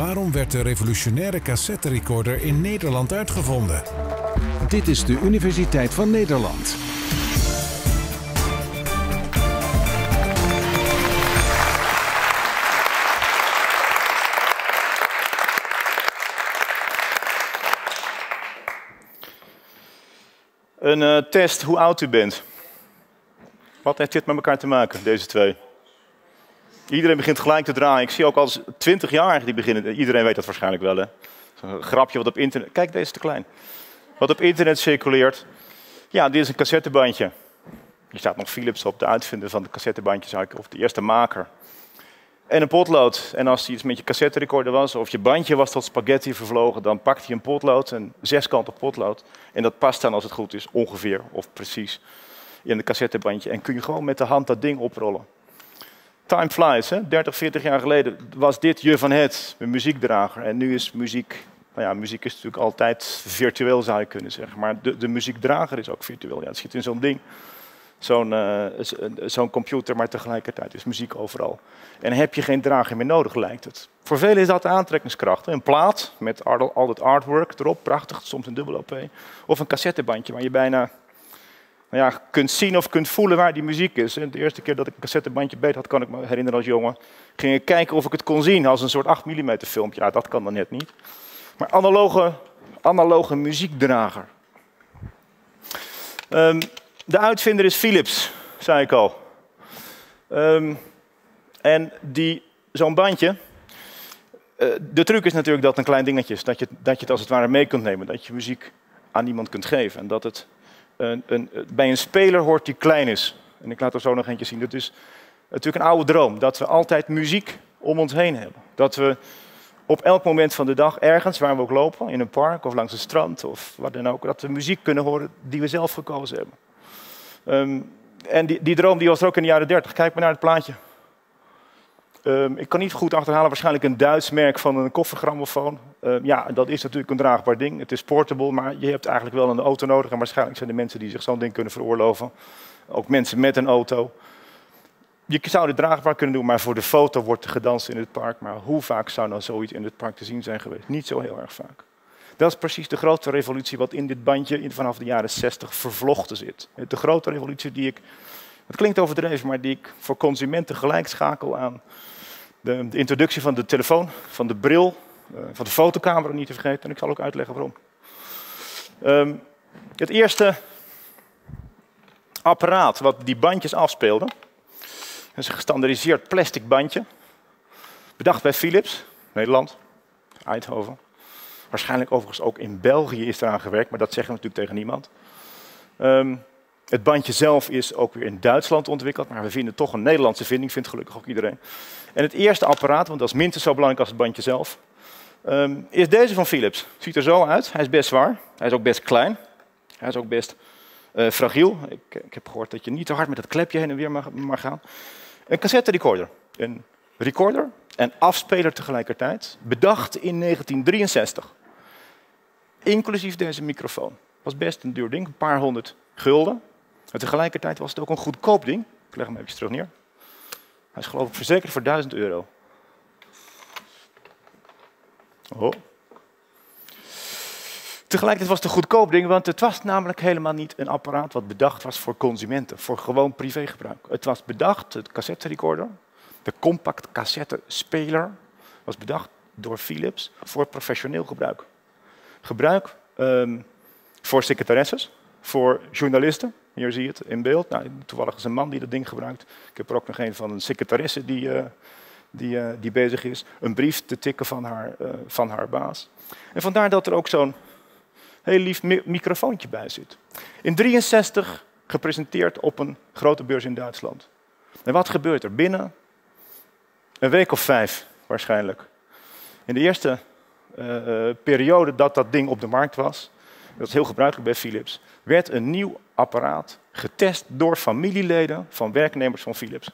Waarom werd de revolutionaire cassette recorder in Nederland uitgevonden? Dit is de Universiteit van Nederland. Een uh, test hoe oud u bent. Wat heeft dit met elkaar te maken, deze twee? Iedereen begint gelijk te draaien. Ik zie ook als 20-jarigen die beginnen. Iedereen weet dat waarschijnlijk wel, hè? Een grapje wat op internet. Kijk, deze is te klein. Wat op internet circuleert. Ja, dit is een cassettebandje. Hier staat nog Philips op, de uitvinder van de cassettebandjes, of de eerste maker. En een potlood. En als die iets met je cassette recorder was, of je bandje was tot spaghetti vervlogen, dan pakt hij een potlood, een zeskantig potlood. En dat past dan, als het goed is, ongeveer of precies in het cassettebandje. En kun je gewoon met de hand dat ding oprollen. Time flies, hè? 30, 40 jaar geleden was dit je van het, een muziekdrager. En nu is muziek, nou ja, muziek is natuurlijk altijd virtueel zou je kunnen zeggen. Maar de, de muziekdrager is ook virtueel. Ja, het schiet in zo'n ding, zo'n uh, zo'n computer, maar tegelijkertijd is muziek overal. En heb je geen drager meer nodig, lijkt het. Voor velen is dat de aantrekkingskracht. Een plaat met al dat artwork erop, prachtig, soms een dubbel OP. Of een cassettebandje waar je bijna nou ja, kunt zien of kunt voelen waar die muziek is. de eerste keer dat ik een cassettebandje beet had, kan ik me herinneren als jongen, ging ik kijken of ik het kon zien als een soort 8 mm filmpje. Ja, dat kan dan net niet. Maar analoge, analoge muziekdrager. Um, de uitvinder is Philips, zei ik al. Um, en die, zo'n bandje, uh, de truc is natuurlijk dat het een klein dingetje is. Dat je, dat je het als het ware mee kunt nemen. Dat je muziek aan iemand kunt geven. En dat het een, een, bij een speler hoort die klein is. En ik laat er zo nog eentje zien. Dat is natuurlijk een oude droom. Dat we altijd muziek om ons heen hebben. Dat we op elk moment van de dag ergens, waar we ook lopen, in een park of langs het strand of wat dan ook, dat we muziek kunnen horen die we zelf gekozen hebben. Um, en die, die, droom die was er ook in de jaren 30. Kijk maar naar het plaatje. Um, ik kan niet goed achterhalen, waarschijnlijk een Duits merk van een koffergrammofoon. Um, ja, dat is natuurlijk een draagbaar ding. Het is portable, maar je hebt eigenlijk wel een auto nodig. En waarschijnlijk zijn er mensen die zich zo'n ding kunnen veroorloven. Ook mensen met een auto. Je zou het draagbaar kunnen doen, maar voor de foto wordt gedanst in het park. Maar hoe vaak zou nou zoiets in het park te zien zijn geweest? Niet zo heel erg vaak. Dat is precies de grote revolutie wat in dit bandje vanaf de jaren 60 vervlochten zit. De grote revolutie die ik, het klinkt overdreven, maar die ik voor consumenten gelijk schakel aan de, introductie van de telefoon, van de bril, uh, van de fotocamera niet te vergeten. En ik zal ook uitleggen waarom. Um, het eerste apparaat wat die bandjes afspeelde, is een gestandardiseerd plastic bandje. Bedacht bij Philips, Nederland, Eindhoven. Waarschijnlijk overigens ook in België is eraan gewerkt, maar dat zeggen we natuurlijk tegen niemand. Um, het bandje zelf is ook weer in Duitsland ontwikkeld, maar we vinden toch een Nederlandse vinding, vindt gelukkig ook iedereen. En het eerste apparaat, want dat is minstens zo belangrijk als het bandje zelf, um, is deze van Philips. Ziet er zo uit. Hij is best zwaar. Hij is ook best klein. Hij is ook best uh, fragiel. Ik, ik, heb gehoord dat je niet te hard met het klepje heen en weer mag, mag gaan. Een cassette recorder. Een recorder en afspeler tegelijkertijd. Bedacht in 1963. Inclusief deze microfoon. Was best een duur ding, een paar honderd gulden. En tegelijkertijd was het ook een goedkoop ding. Ik leg hem even terug neer. Hij is geloof ik verzekerd voor 1000 euro. Oh. Tegelijkertijd was het een goedkoop ding, want het was namelijk helemaal niet een apparaat wat bedacht was voor consumenten, voor gewoon privégebruik. Het was bedacht, het cassette recorder, de compact cassette speler, was bedacht door Philips voor professioneel gebruik. Gebruik um, voor secretaresses, voor journalisten, hier zie je het in beeld. Nou, toevallig is een man die dat ding gebruikt. Ik heb er ook nog een van een secretaresse die, uh, die, uh, die bezig is. Een brief te tikken van haar, uh, van haar baas. En vandaar dat er ook zo'n heel lief mi microfoontje bij zit. In 63 gepresenteerd op een grote beurs in Duitsland. En wat gebeurt er? Binnen een week of vijf waarschijnlijk. In de eerste periode dat dat ding op de markt was, dat is heel gebruikelijk bij Philips, werd een nieuw apparaat getest door familieleden van werknemers van Philips.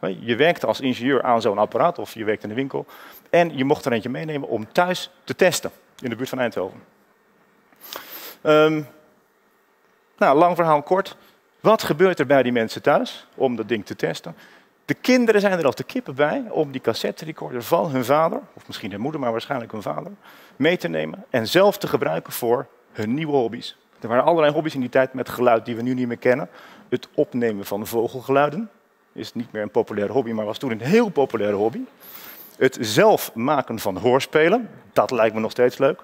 Je werkte als ingenieur aan zo'n apparaat of je werkte in de winkel en je mocht er eentje meenemen om thuis te testen in de buurt van Eindhoven. Um, nou, lang verhaal kort. Wat gebeurt er bij die mensen thuis om dat ding te testen? De kinderen zijn er al te kippen bij om die cassette recorder van hun vader, of misschien hun moeder, maar waarschijnlijk hun vader, mee te nemen en zelf te gebruiken voor hun nieuwe hobby's. Er waren allerlei hobby's in die tijd met geluid die we nu niet meer kennen. Het opnemen van vogelgeluiden is niet meer een populaire hobby, maar was toen een heel populaire hobby. Het zelf maken van hoorspelen, dat lijkt me nog steeds leuk.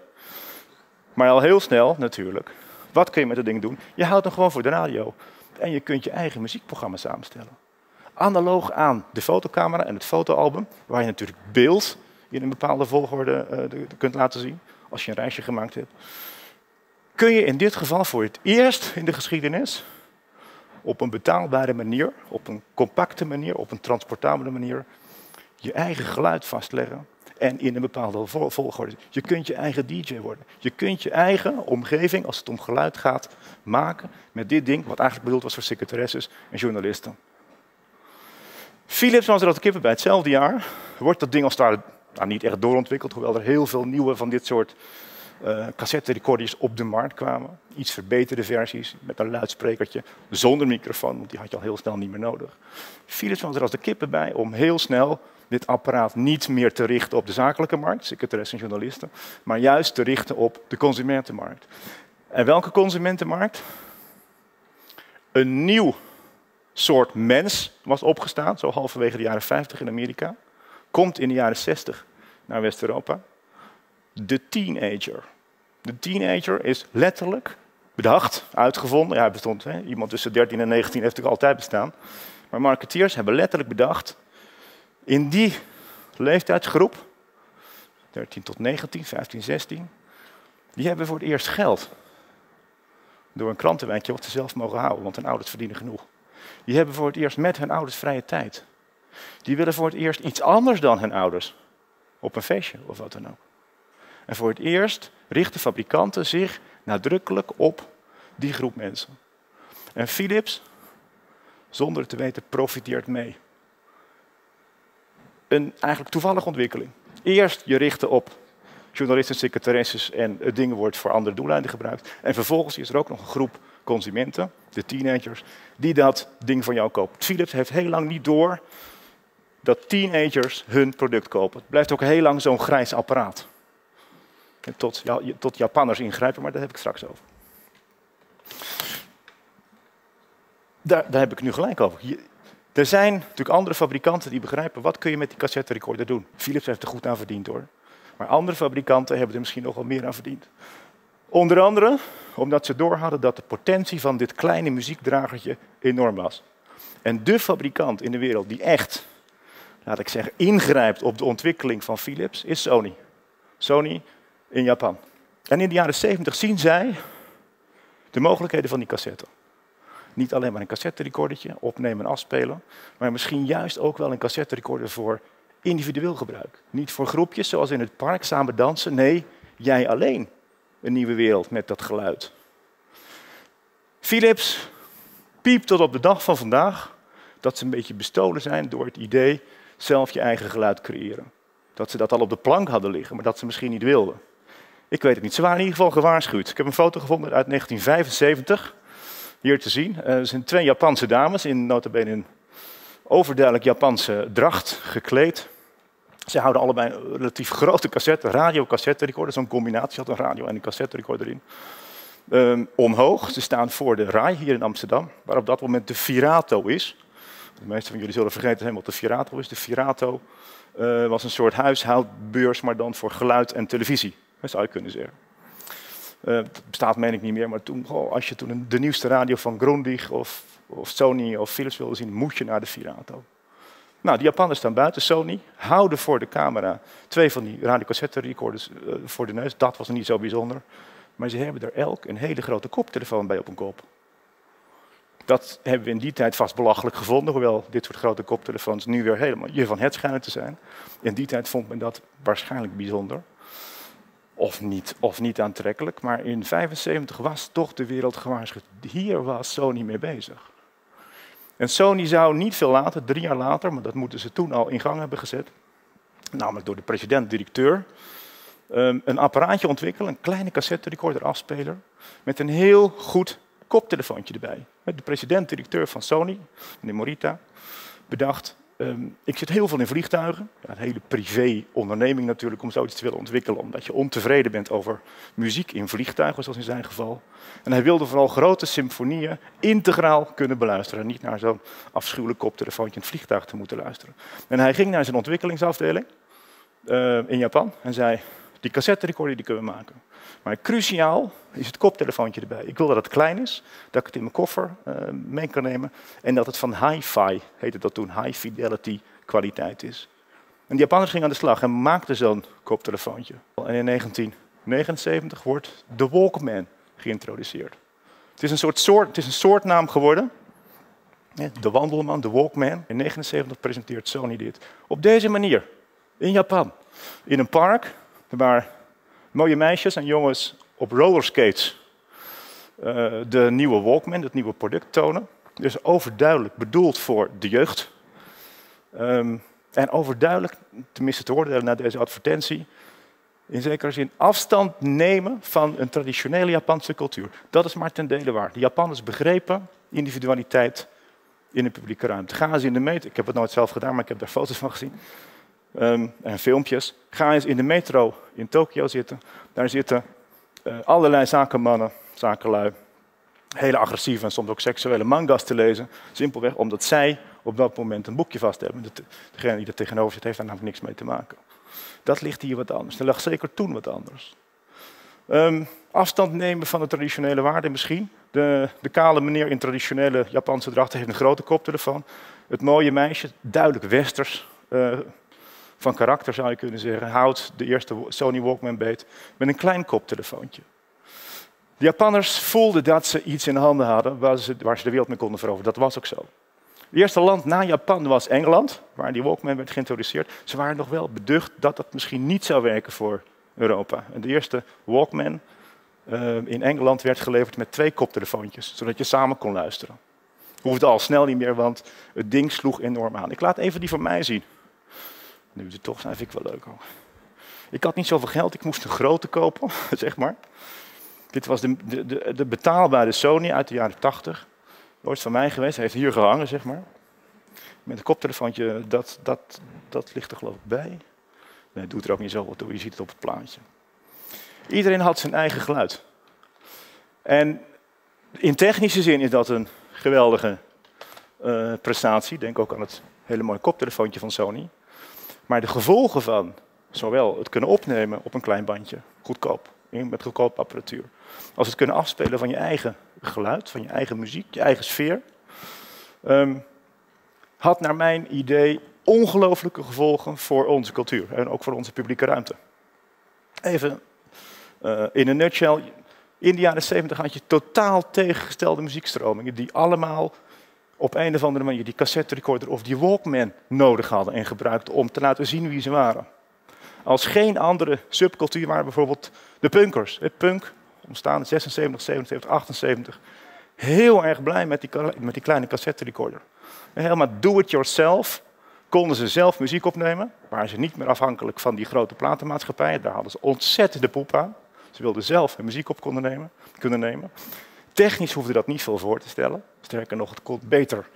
Maar al heel snel natuurlijk. Wat kun je met dat ding doen? Je houdt hem gewoon voor de radio. En je kunt je eigen muziekprogramma samenstellen. Analoog aan de fotocamera en het fotoalbum, waar je natuurlijk beeld in een bepaalde volgorde uh, kunt laten zien, als je een reisje gemaakt hebt. Kun je in dit geval voor het eerst in de geschiedenis op een betaalbare manier, op een compacte manier, op een transportabele manier, je eigen geluid vastleggen en in een bepaalde volgorde. Je kunt je eigen DJ worden. Je kunt je eigen omgeving, als het om geluid gaat, maken met dit ding, wat eigenlijk bedoeld was voor secretaresses en journalisten. Philips was er al kippen bij hetzelfde jaar. Wordt dat ding als daar nou, niet echt doorontwikkeld, hoewel er heel veel nieuwe van dit soort uh, cassette recorders op de markt kwamen. Iets verbeterde versies met een luidsprekertje zonder microfoon, want die had je al heel snel niet meer nodig. Philips was er als de kippen bij om heel snel dit apparaat niet meer te richten op de zakelijke markt, secretaris en journalisten, maar juist te richten op de consumentenmarkt. En welke consumentenmarkt? Een nieuw soort mens was opgestaan, zo halverwege de jaren 50 in Amerika, komt in de jaren 60 naar West-Europa. De teenager. De teenager is letterlijk bedacht, uitgevonden. Ja, hij bestond, hè? iemand tussen 13 en 19 heeft natuurlijk altijd bestaan. Maar marketeers hebben letterlijk bedacht, in die leeftijdsgroep, 13 tot 19, 15, 16, die hebben voor het eerst geld. Door een krantenwijntje wat ze zelf mogen houden, want hun ouders verdienen genoeg. Die hebben voor het eerst met hun ouders vrije tijd. Die willen voor het eerst iets anders dan hun ouders. Op een feestje of wat dan ook. En voor het eerst richten fabrikanten zich nadrukkelijk op die groep mensen. En Philips, zonder het te weten, profiteert mee. Een eigenlijk toevallige ontwikkeling. Eerst je richten op journalisten, secretaresses en het ding wordt voor andere doeleinden gebruikt. En vervolgens is er ook nog een groep consumenten, de teenagers, die dat ding van jou kopen. Philips heeft heel lang niet door dat teenagers hun product kopen. Het blijft ook heel lang zo'n grijs apparaat. Tot, ja, tot Japanners ingrijpen, maar daar heb ik straks over. Daar, daar heb ik nu gelijk over. er zijn natuurlijk andere fabrikanten die begrijpen wat kun je met die cassette recorder doen. Philips heeft er goed aan verdiend hoor. Maar andere fabrikanten hebben er misschien nog wel meer aan verdiend. Onder andere omdat ze doorhadden dat de potentie van dit kleine muziekdragertje enorm was. En de fabrikant in de wereld die echt, laat ik zeggen, ingrijpt op de ontwikkeling van Philips, is Sony. Sony in Japan. En in de jaren 70 zien zij de mogelijkheden van die cassette. Niet alleen maar een cassette recordertje, opnemen en afspelen, maar misschien juist ook wel een cassette recorder voor individueel gebruik. Niet voor groepjes zoals in het park samen dansen, nee, jij alleen een nieuwe wereld met dat geluid. Philips piept tot op de dag van vandaag dat ze een beetje bestolen zijn door het idee zelf je eigen geluid creëren. Dat ze dat al op de plank hadden liggen, maar dat ze misschien niet wilden. Ik weet het niet. Ze waren in ieder geval gewaarschuwd. Ik heb een foto gevonden uit 1975, hier te zien. Eh, er zijn twee Japanse dames in notabene een overduidelijk Japanse dracht gekleed. Ze houden allebei een relatief grote cassette, radio-cassette recorder, zo'n combinatie had een radio en een cassette recorder in. Um, omhoog, ze staan voor de RAI hier in Amsterdam, waar op dat moment de Virato is. De meeste van jullie zullen vergeten zijn wat de Virato is. De Virato uh, was een soort huishoudbeurs, maar dan voor geluid en televisie, dat zou je kunnen zeggen. Dat bestaat meen ik niet meer, maar toen, als je toen de nieuwste radio van Grundig of, of Sony of Philips wilde zien, moest je naar de Virato. Nou, de Japanners staan buiten, Sony, houden voor de camera twee van die radiocassette recorders uh, voor de neus. Dat was niet zo bijzonder. Maar ze hebben er elk een hele grote koptelefoon bij op een kop. Dat hebben we in die tijd vast belachelijk gevonden, hoewel dit soort grote koptelefoons nu weer helemaal je van het schijnen te zijn. In die tijd vond men dat waarschijnlijk bijzonder. Of niet, of niet aantrekkelijk, maar in 1975 was toch de wereld gewaarschuwd. Hier was Sony mee bezig. En Sony zou niet veel later, drie jaar later, maar dat moeten ze toen al in gang hebben gezet, namelijk door de president-directeur, ehm, een apparaatje ontwikkelen, een kleine cassette recorder afspeler, met een heel goed koptelefoontje erbij. De president-directeur van Sony, meneer Morita, bedacht, Ehm, ik zit heel veel in vliegtuigen. Ja, een hele privé-onderneming natuurlijk om zoiets te willen ontwikkelen. Omdat je ontevreden bent over muziek in vliegtuigen, zoals in zijn geval. En hij wilde vooral grote symfonieën integraal kunnen beluisteren. Niet naar zo'n afschuwelijk koptelefoontje in het vliegtuig te moeten luisteren. En hij ging naar zijn ontwikkelingsafdeling uh, in Japan en zei, die cassette recorder die kunnen we maken. Maar cruciaal is het koptelefoontje erbij. Ik wil dat het klein is, dat ik het in mijn koffer uh, mee kan nemen. En dat het van hi-fi, heette dat toen, high fidelity kwaliteit is. En de Japanners gingen aan de slag en maakten zo'n koptelefoontje. En in 1979 wordt de Walkman geïntroduceerd. Het is een soort, soort, het is een soortnaam geworden. De Wandelman, de Walkman. In 1979 presenteert Sony dit. Op deze manier, in Japan. In een park, waar mooie meisjes en jongens op rollerskates uh, de nieuwe Walkman, het nieuwe product tonen. Dus overduidelijk bedoeld voor de jeugd. Um, en overduidelijk, tenminste te oordelen naar deze advertentie, in zekere zin afstand nemen van een traditionele Japanse cultuur. Dat is maar ten dele waar. De Japanners begrepen individualiteit in de publieke ruimte. Ga eens in de metro, ik heb het nooit zelf gedaan, maar ik heb daar foto's van gezien. Um, en filmpjes. Ga eens in de metro in Tokio zitten. Daar zitten uh, allerlei zakenmannen, zakenlui, hele agressieve en soms ook seksuele manga's te lezen. Simpelweg omdat zij op dat moment een boekje vast hebben. De, degene die er tegenover zit, heeft daar namelijk niks mee te maken. Dat ligt hier wat anders. Er lag zeker toen wat anders. Um, afstand nemen van de traditionele waarden misschien. De, de, kale meneer in traditionele Japanse drachten heeft een grote koptelefoon. Het mooie meisje, duidelijk westers uh, van karakter zou je kunnen zeggen, houdt de eerste Sony Walkman beet met een klein koptelefoontje. De Japanners voelden dat ze iets in handen hadden waar ze, waar ze de wereld mee konden veroveren. Dat was ook zo. Het eerste land na Japan was Engeland, waar die Walkman werd geïntroduceerd. Ze waren nog wel beducht dat dat misschien niet zou werken voor Europa. En de eerste Walkman uh, in Engeland werd geleverd met twee koptelefoontjes, zodat je samen kon luisteren. Hoefde al snel niet meer, want het ding sloeg enorm aan. Ik laat even die van mij zien. Nu ze toch zijn, vind ik wel leuk ook. Ik had niet zoveel geld, ik moest een grote kopen, zeg maar. Dit was de, de, de betaalbare Sony uit de jaren 80. Nooit van mij geweest, hij heeft hier gehangen, zeg maar. Met een koptelefoontje, dat, dat, dat ligt er geloof ik bij. Nee, doet er ook niet zo toe, je ziet het op het plaatje. Iedereen had zijn eigen geluid. En in technische zin is dat een geweldige uh, prestatie. Denk ook aan het hele mooie koptelefoontje van Sony. Maar de gevolgen van zowel het kunnen opnemen op een klein bandje, goedkoop, met goedkoop apparatuur, als het kunnen afspelen van je eigen geluid, van je eigen muziek, je eigen sfeer, um, had naar mijn idee ongelooflijke gevolgen voor onze cultuur en ook voor onze publieke ruimte. Even uh, in een nutshell. In de jaren 70 had je totaal tegengestelde muziekstromingen die allemaal op een of andere manier die cassette recorder of die Walkman nodig hadden en gebruikten om te laten zien wie ze waren. Als geen andere subcultuur waren bijvoorbeeld de punkers. Het punk, ontstaan in 76, 77, 78. Heel erg blij met die, met die kleine cassette recorder. En helemaal do-it-yourself konden ze zelf muziek opnemen. Waren ze niet meer afhankelijk van die grote platenmaatschappijen. Daar hadden ze ontzettende poep aan. Ze wilden zelf hun muziek op nemen. Kunnen nemen. Technisch hoefde dat niet veel voor te stellen. Sterker nog, het kon beter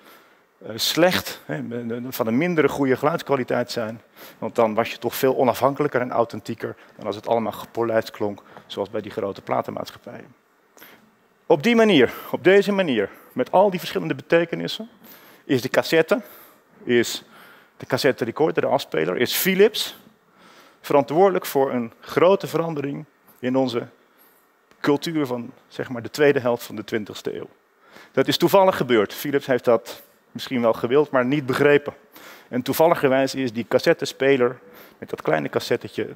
uh, slecht, hè, van een mindere goede geluidskwaliteit zijn. Want dan was je toch veel onafhankelijker en authentieker dan als het allemaal gepolijst klonk, zoals bij die grote platenmaatschappijen. Op die manier, op deze manier, met al die verschillende betekenissen, is de cassette, is de cassette recorder, de afspeler, is Philips verantwoordelijk voor een grote verandering in onze cultuur van zeg maar, de tweede helft van de 20e eeuw. Dat is toevallig gebeurd. Philips heeft dat misschien wel gewild, maar niet begrepen. En toevalligerwijs is die cassettespeler met dat kleine cassettetje,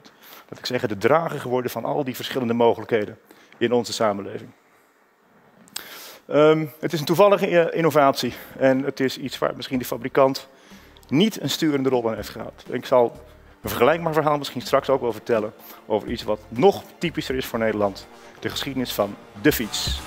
dat ik zeggen, de drager geworden van al die verschillende mogelijkheden in onze samenleving. Um, het is een toevallige innovatie en het is iets waar misschien de fabrikant niet een sturende rol in heeft gehad. Ik zal een vergelijkbaar verhaal misschien straks ook wel vertellen over iets wat nog typischer is voor Nederland. De geschiedenis van de fiets.